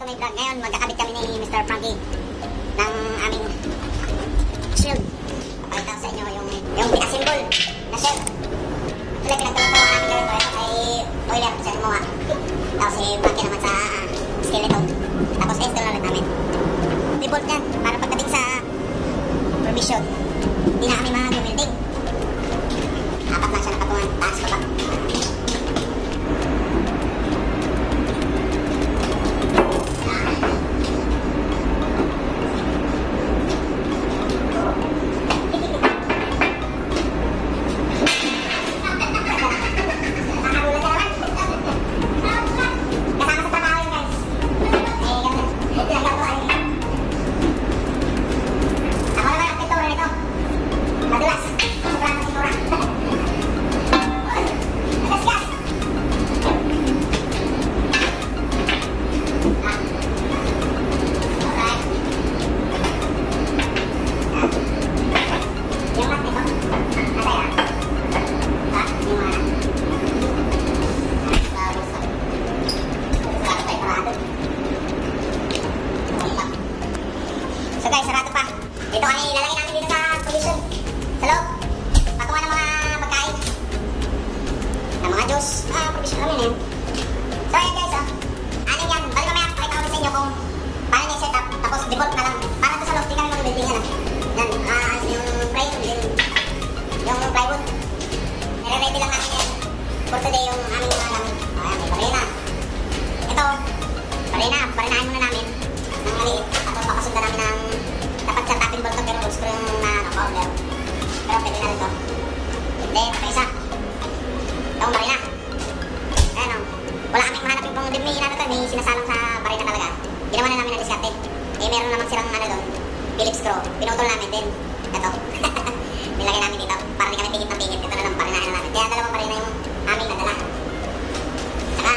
to my vlog. Ngayon, magkakabit kami ni Mr. Frankie ng aming shield. Pakita ko sa inyo yung, yung pinaka-symbol na shield. Actually, pinagtulungan namin gawin to. Ito kay Oiler, siya gumawa. Tapos si Frankie naman sa ah, skeleton. Tapos install na ulit namin. Revolt yan, para pagdating sa provision. Hindi na kami mag-building. Apat lang siya nakatungan. Taas ko pa. Pa isa. Itong barena. Ayan o. Wala kaming mahanapin kung may inano sinasalang sa barena talaga. Ginawa na namin na diskarte. Eh, meron naman silang ano doon, Phillips screw. Pinutol namin din. Ito. Nilagay namin dito. Para di kami pihit na pihit. Ito na lang barena na namin. Kaya dalawang barena yung aming nadala. Saka,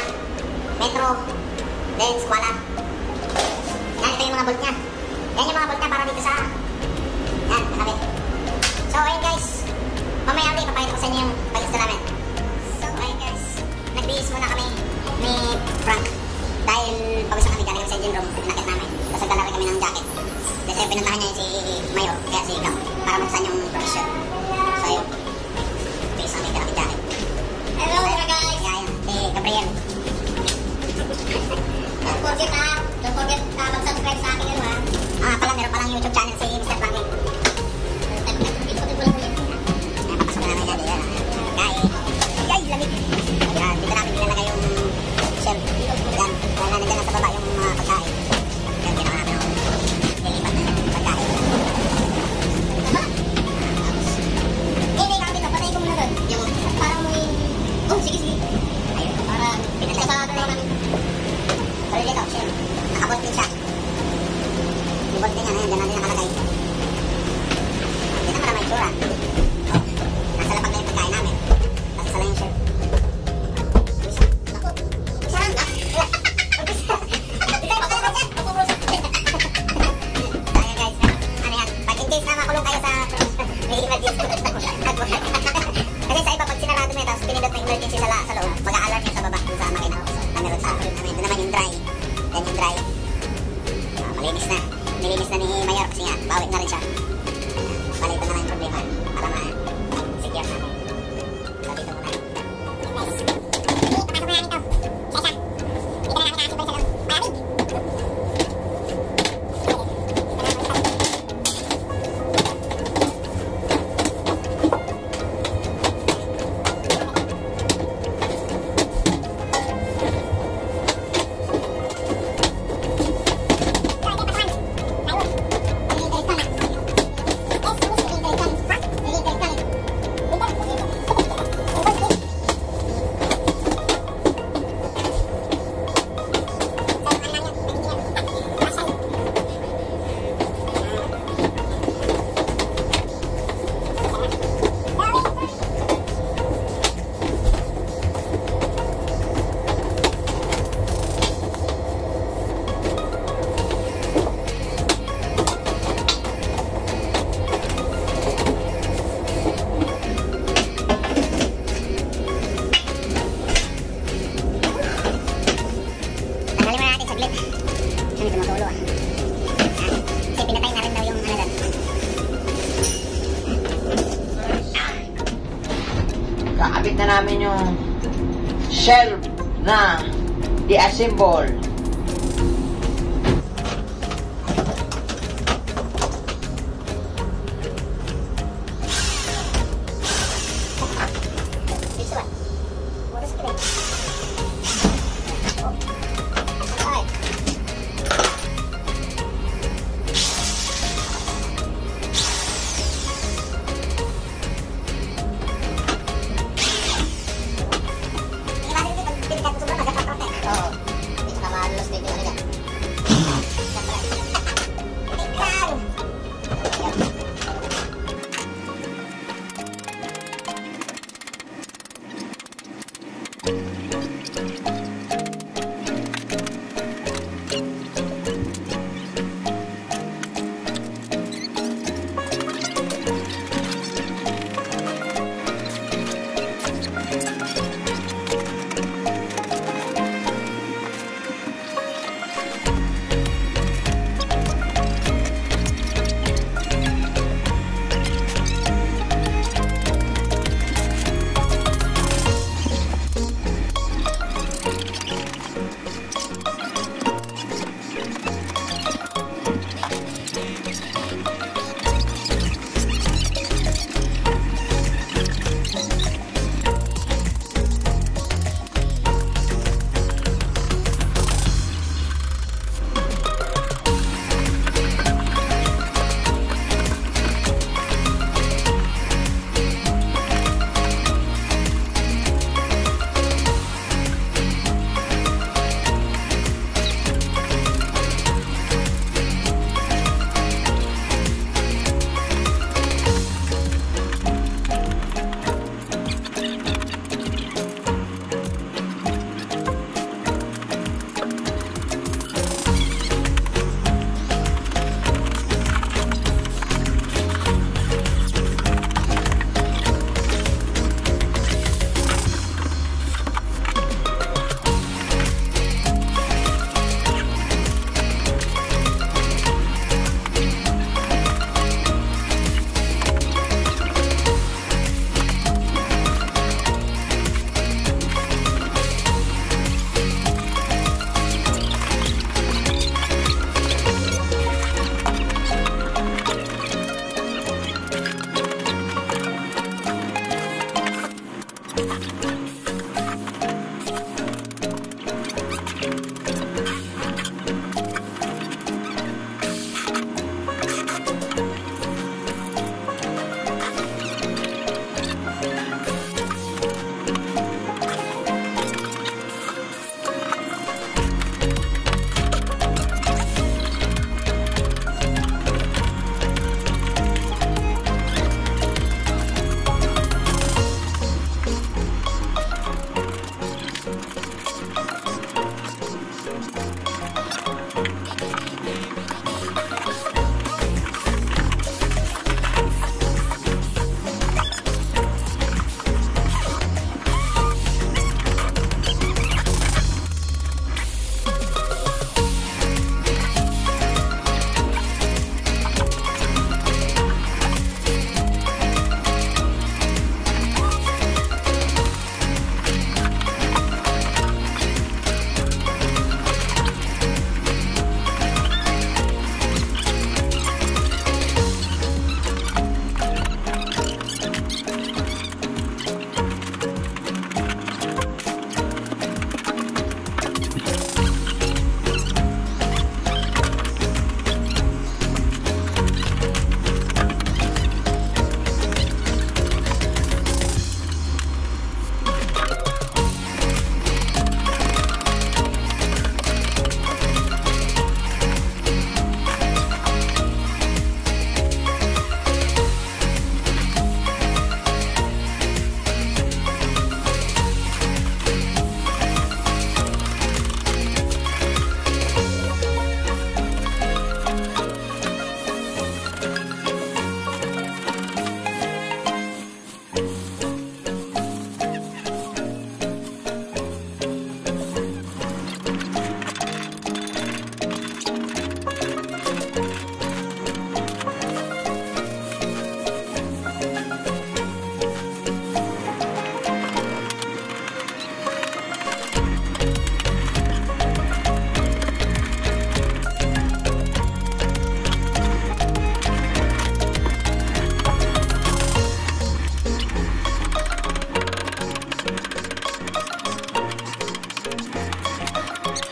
metro, then squala. Jacket. Kasi pinuntahan niya si Mayor, kaya si Cam, para buksan yung provision. So, ayun. Bihis kami dala jacket. Hello, mga guys! Yan, si Gabriel. Don't forget ah, don't forget ah, mag-subscribe tulungan dito. Sarili ko, share. Nakabolt din siya. Yung bolt niya, ayan, dyan na na di-assemble.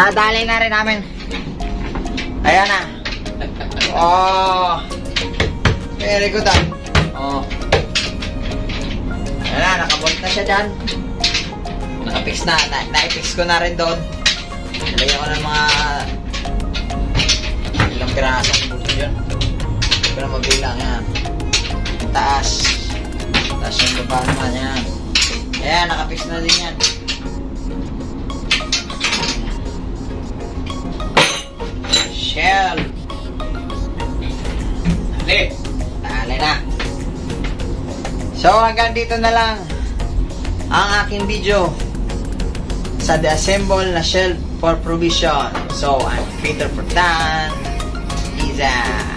Nadali na rin namin. Ayan na. Oh. Very good ah. Oh. Ayan na, nakabolt na siya dyan. Nakapix na, na na-fix ko na rin doon. Nilagyan ko ng mga ilang pirasong buto yun. Hindi ko na mabilang yan. Taas. Taas yung baba naman yan. Ayan, nakapix na din yan. Shell. Dali. Dali na. So hanggang dito na lang ang aking video sa the assemble na shell for provision. So I'm Peter Portan. Isa.